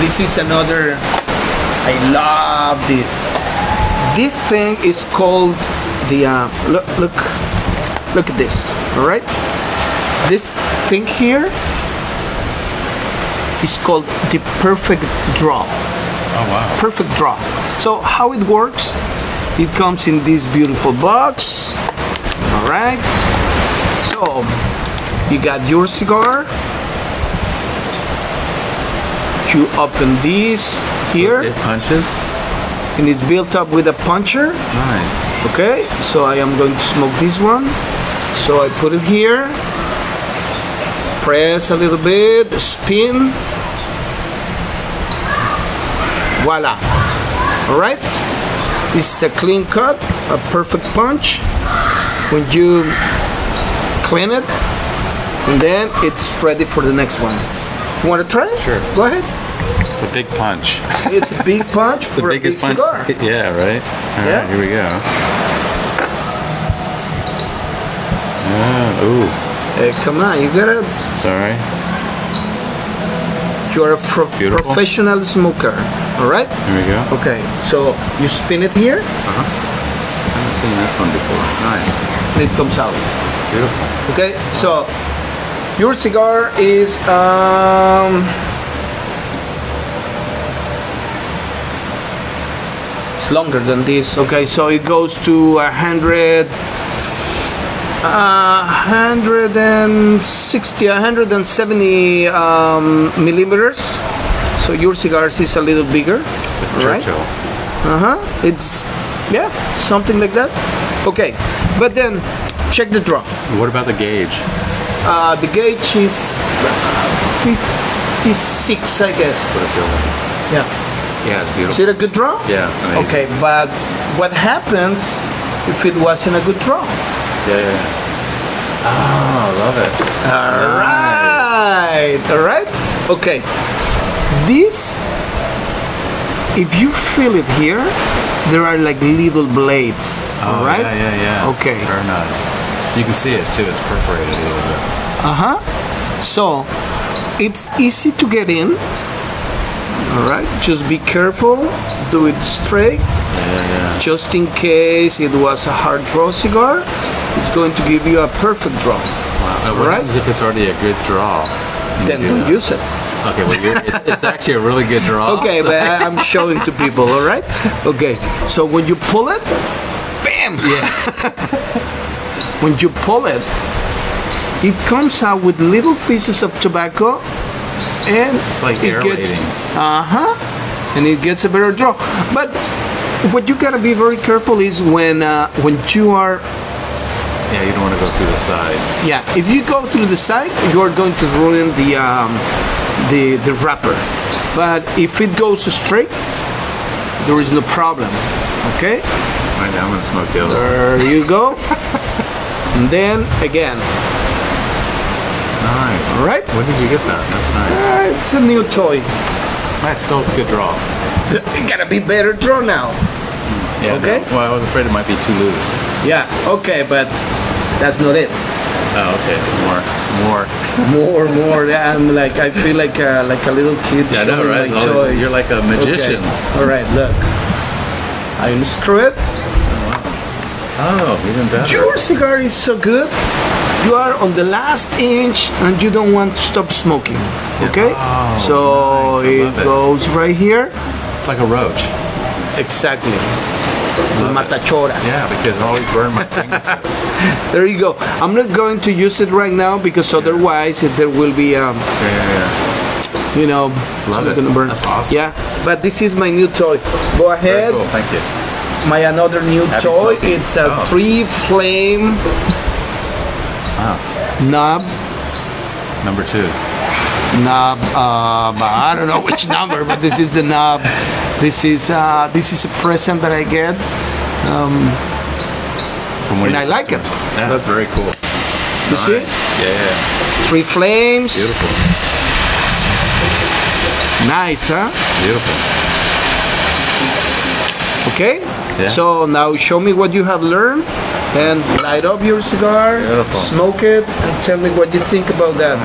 this is another. I love this. This thing is called the. Uh, look, look, look at this. All right. This thing here is called the perfect draw. Oh wow. Perfect draw. So how it works? It comes in this beautiful box. All right. So you got your cigar. You open this here, It punches. and it's built up with a puncher. Nice. Okay, so I am going to smoke this one. So I put it here, press a little bit, spin. Voila. All right. This is a clean cut, a perfect punch. When you clean it, and then it's ready for the next one. You want to try? it? Sure. Go ahead. It's a big punch. It's a big punch the for a big punch. cigar. Yeah, right? All Yeah. right, here we go. Ah, ooh, Hey, come on, you gotta sorry. You're a pro- Beautiful. professional smoker, all right? Here we go. Okay, so you spin it here, Uh huh. I haven't seen this one before. Nice. and it comes out. Beautiful. Okay, so your cigar is um, it's longer than this. Okay, so it goes to a hundred. Uh, 160, 170 um, millimeters. So your cigars is a little bigger, It's a right? Uh huh. It's yeah, something like that. Okay, but then check the draw. What about the gauge? Uh, the gauge is uh, 56, I guess. What it feels like? Yeah. Yeah, it's beautiful. Is it a good draw? Yeah, amazing. Okay, but what happens if it wasn't a good draw? Yeah, yeah. yeah. Oh, I love it. All right. All right. Okay. This, if you feel it here, there are like little blades. Oh, all right. Yeah, yeah, yeah. Okay. Very nice. You can see it too. It's perforated a little bit. Uh huh. So it's easy to get in. All right. Just be careful. Do it straight. Yeah, yeah. Just in case it was a hard draw cigar, it's going to give you a perfect draw. Wow. What Right. happens if it's already a good draw? Then do don't use it. Okay, well, you're, it's, it's actually a really good draw. Okay, so- but I- I'm showing to people. All right. Okay. So when you pull it, bam. Yeah. When you pull it, it comes out with little pieces of tobacco, and It's like it gets uh huh, and it gets a better draw. But what you gotta be very careful is when uh, when you are Yeah, you don't want to go through the side. yeah if you go through the side you are going to ruin the um, the the wrapper. But if it goes straight, there is no problem. Okay, Right now, I'm gonna smoke the other. one. there you go. and then again, Nice. all right. When did you get that? That's nice. Uh, it's a new toy. Nice, still good draw. It gotta be better draw now. Yeah. Okay. no. Well, I was afraid it might be too loose. Yeah, okay, but that's not it. Oh, okay. More, more. More, and more. yeah, I'm like, I feel like a, like a little kid Yeah, I know, right? my Oh, toys. you're like a magician. Okay. All right, look. I unscrew it. Oh, even better. Your cigar is so good. You are on the last inch and you don't want to stop smoking. Okay? Oh, so nice. It love it. goes right here. It's like a roach. Exactly. The Love it. matachoras. Yeah, because it always burn my fingertips. There you go. I'm not going to use it right now because otherwise there will be, um, Yeah, yeah, yeah. you know, it's Love not gonna burn. That's awesome. Yeah, but this is my new toy. Go ahead. cool. Thank you. My another new Happy toy. smoking. It's a Oh. three flame Wow. knob. Number two. Knob. Uh, I don't know which number, but this is the knob. This is uh, this is a present that I get, From one and I like it. Yeah, that's very cool. You see, Nice. Yeah, yeah. three flames. Beautiful. Nice, huh? Beautiful. Okay. Yeah. So now show me what you have learned, and light up your cigar, Beautiful. smoke it, and tell me what you think about that.